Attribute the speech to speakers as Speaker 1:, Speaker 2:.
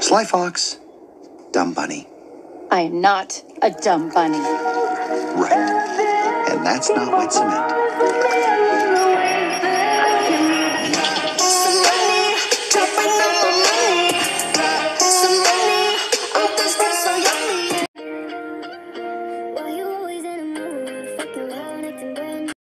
Speaker 1: Sly Fox, Dumb Bunny.
Speaker 2: I am not a dumb bunny.
Speaker 1: Right. And that's not wet cement.